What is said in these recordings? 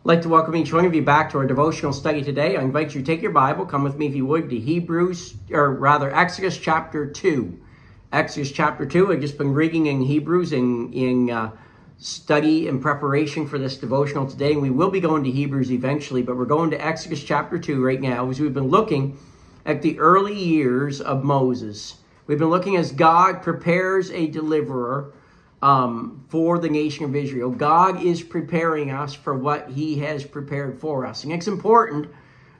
I'd like to welcome each one of you back to our devotional study today. I invite you to take your Bible, come with me if you would, to Hebrews, or rather Exodus chapter 2. Exodus chapter 2, I've just been reading in Hebrews in, in uh, study and preparation for this devotional today. And we will be going to Hebrews eventually, but we're going to Exodus chapter 2 right now as we've been looking at the early years of Moses. We've been looking as God prepares a deliverer um, for the nation of Israel. God is preparing us for what he has prepared for us. And it's important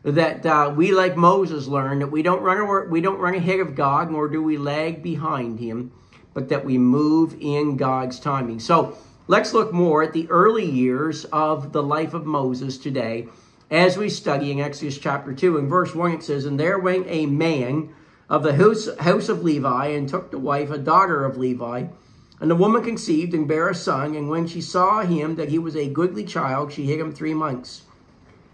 that uh, we, like Moses, learn that we don't run we don't run ahead of God, nor do we lag behind Him, but that we move in God's timing. So let's look more at the early years of the life of Moses today, as we study in Exodus chapter two. In verse one, it says, "And there went a man of the house, house of Levi, and took to wife a daughter of Levi." And the woman conceived and bare a son, and when she saw him that he was a goodly child, she hid him three months.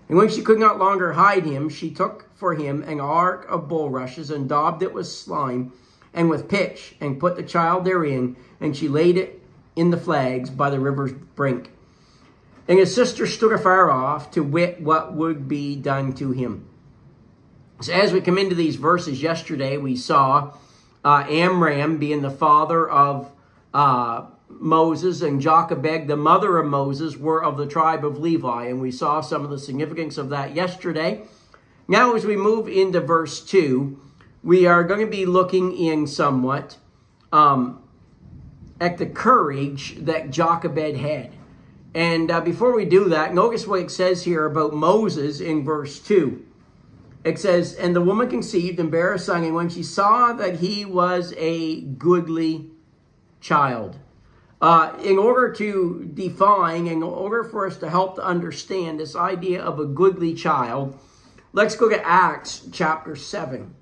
And when she could not longer hide him, she took for him an ark of bulrushes, and daubed it with slime and with pitch, and put the child therein, and she laid it in the flags by the river's brink. And his sister stood afar off to wit what would be done to him. So as we come into these verses yesterday, we saw uh, Amram being the father of uh, Moses and Jochebed, the mother of Moses, were of the tribe of Levi, and we saw some of the significance of that yesterday. Now, as we move into verse 2, we are going to be looking in somewhat um, at the courage that Jochebed had. And uh, before we do that, notice what it says here about Moses in verse 2. It says, And the woman conceived and bare a son, and when she saw that he was a goodly child. Uh, in order to define, in order for us to help to understand this idea of a goodly child, let's go to Acts chapter 7.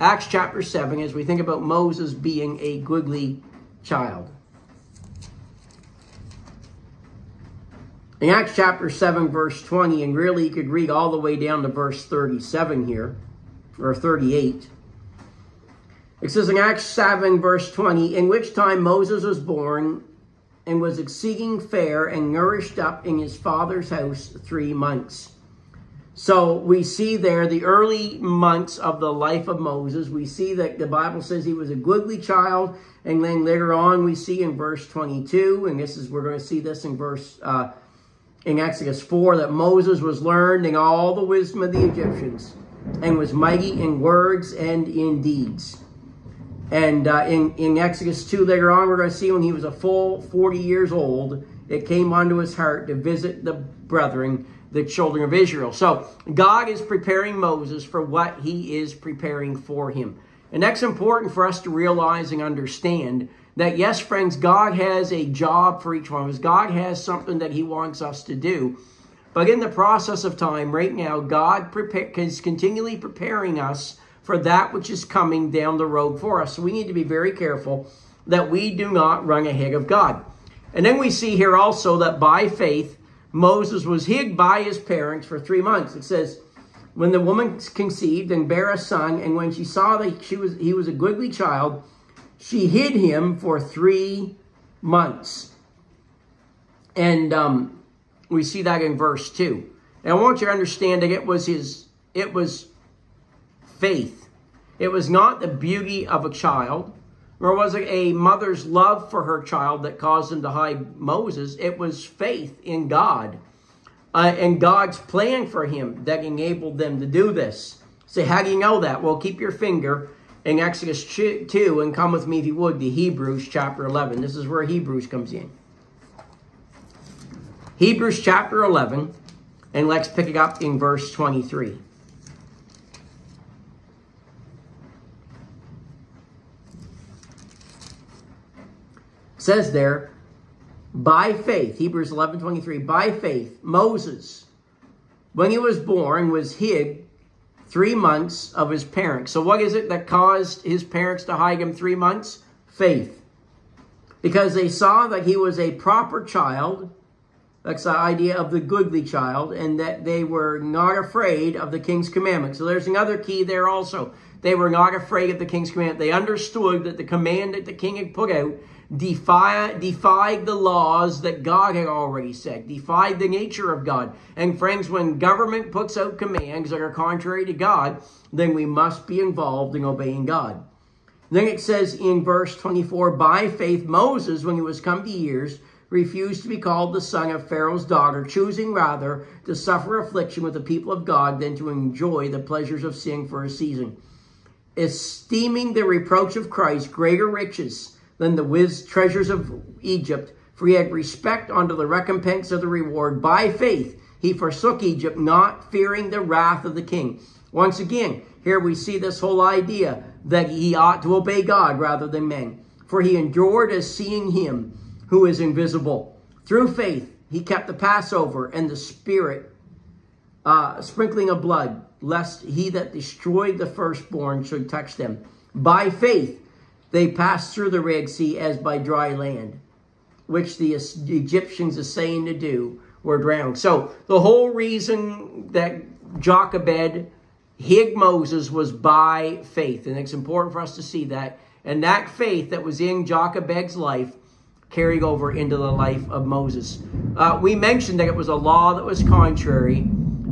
Acts chapter 7, as we think about Moses being a goodly child. In Acts chapter 7, verse 20, and really you could read all the way down to verse 37 here, or 38. It says in Acts 7, verse 20, in which time Moses was born and was exceeding fair and nourished up in his father's house three months. So we see there the early months of the life of Moses. We see that the Bible says he was a goodly child. And then later on we see in verse 22, and this is, we're going to see this in verse, uh, in Exodus 4, that Moses was learned in all the wisdom of the Egyptians and was mighty in words and in deeds. And uh, in, in Exodus 2 later on, we're going to see when he was a full 40 years old, it came onto his heart to visit the brethren, the children of Israel. So God is preparing Moses for what he is preparing for him. And that's important for us to realize and understand that, yes, friends, God has a job for each one of us. God has something that he wants us to do. But in the process of time, right now, God is continually preparing us for that which is coming down the road for us. So we need to be very careful that we do not run ahead of God. And then we see here also that by faith, Moses was hid by his parents for three months. It says, when the woman conceived and bare a son, and when she saw that she was, he was a goodly child, she hid him for three months. And um, we see that in verse 2. And I want you to understand that it was his, it was faith. It was not the beauty of a child, nor was it a mother's love for her child that caused him to hide Moses. It was faith in God uh, and God's plan for him that enabled them to do this. Say, so how do you know that? Well, keep your finger in Exodus 2 and come with me, if you would, to Hebrews chapter 11. This is where Hebrews comes in. Hebrews chapter 11, and let's pick it up in verse 23. Says there, by faith, Hebrews 11 23, by faith, Moses, when he was born, was hid three months of his parents. So, what is it that caused his parents to hide him three months? Faith. Because they saw that he was a proper child. That's the idea of the goodly child, and that they were not afraid of the king's commandment. So, there's another key there also. They were not afraid of the king's command. They understood that the command that the king had put out defy, defied the laws that God had already set, defied the nature of God. And friends, when government puts out commands that are contrary to God, then we must be involved in obeying God. Then it says in verse 24, by faith Moses, when he was come to years, refused to be called the son of Pharaoh's daughter, choosing rather to suffer affliction with the people of God than to enjoy the pleasures of sin for a season, esteeming the reproach of Christ greater riches than the wiz treasures of Egypt, for he had respect unto the recompense of the reward. By faith he forsook Egypt, not fearing the wrath of the king. Once again, here we see this whole idea that he ought to obey God rather than men. For he endured as seeing him who is invisible. Through faith, he kept the Passover and the Spirit, uh, sprinkling of blood, lest he that destroyed the firstborn should touch them. By faith, they passed through the Red Sea as by dry land, which the Egyptians are saying to do were drowned. So the whole reason that Jochebed hid Moses was by faith. And it's important for us to see that. And that faith that was in Jochebed's life carried over into the life of Moses. Uh, we mentioned that it was a law that was contrary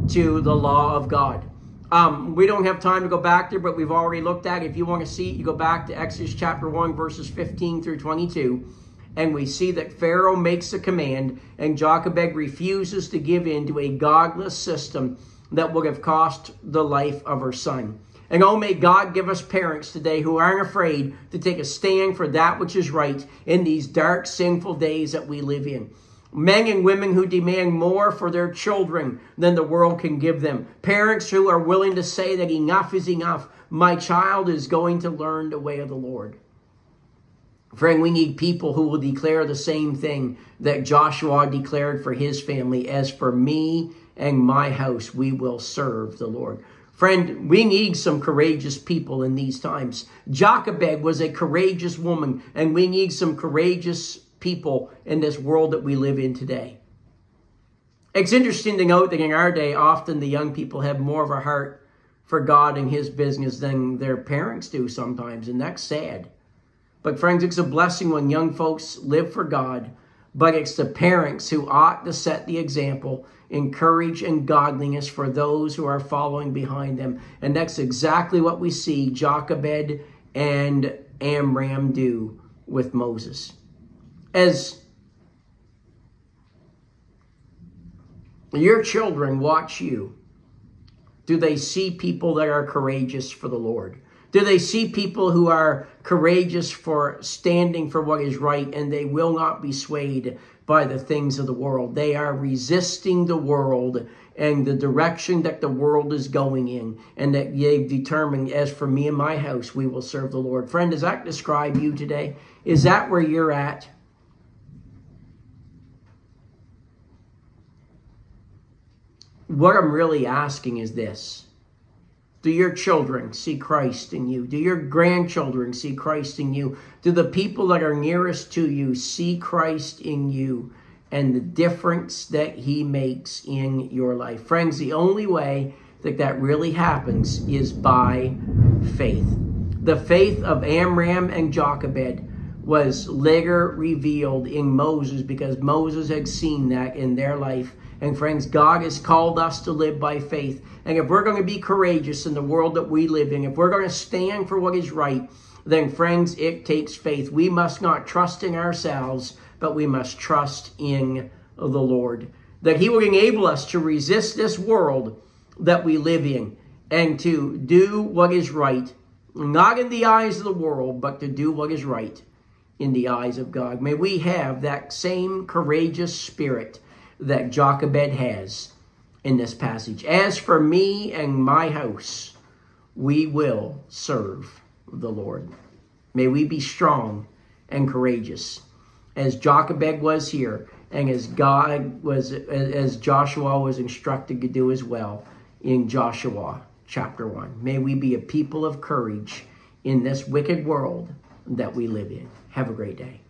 to the law of God. Um, we don't have time to go back there, but we've already looked at it. If you want to see you go back to Exodus chapter 1, verses 15 through 22. And we see that Pharaoh makes a command, and Jochebed refuses to give in to a godless system that would have cost the life of her son. And oh, may God give us parents today who aren't afraid to take a stand for that which is right in these dark, sinful days that we live in. Men and women who demand more for their children than the world can give them. Parents who are willing to say that enough is enough. My child is going to learn the way of the Lord. Friend, we need people who will declare the same thing that Joshua declared for his family. As for me and my house, we will serve the Lord. Friend, we need some courageous people in these times. Jochebed was a courageous woman, and we need some courageous people in this world that we live in today. It's interesting to note that in our day, often the young people have more of a heart for God and His business than their parents do sometimes, and that's sad. But, friends, it's a blessing when young folks live for God, but it's the parents who ought to set the example in courage and godliness for those who are following behind them. And that's exactly what we see Jochebed and Amram do with Moses. As your children watch you, do they see people that are courageous for the Lord? Do they see people who are courageous for standing for what is right and they will not be swayed by the things of the world. They are resisting the world and the direction that the world is going in, and that they've determined, as for me and my house, we will serve the Lord. Friend, does that describe you today? Is that where you're at? What I'm really asking is this do your children see Christ in you? Do your grandchildren see Christ in you? Do the people that are nearest to you see Christ in you and the difference that he makes in your life? Friends, the only way that that really happens is by faith. The faith of Amram and Jochebed was later revealed in Moses because Moses had seen that in their life. And friends, God has called us to live by faith. And if we're going to be courageous in the world that we live in, if we're going to stand for what is right, then friends, it takes faith. We must not trust in ourselves, but we must trust in the Lord. That He will enable us to resist this world that we live in and to do what is right, not in the eyes of the world, but to do what is right in the eyes of God. May we have that same courageous spirit that Jochebed has in this passage. As for me and my house, we will serve the Lord. May we be strong and courageous as Jochebed was here and as God was, as Joshua was instructed to do as well in Joshua chapter 1. May we be a people of courage in this wicked world that we live in. Have a great day.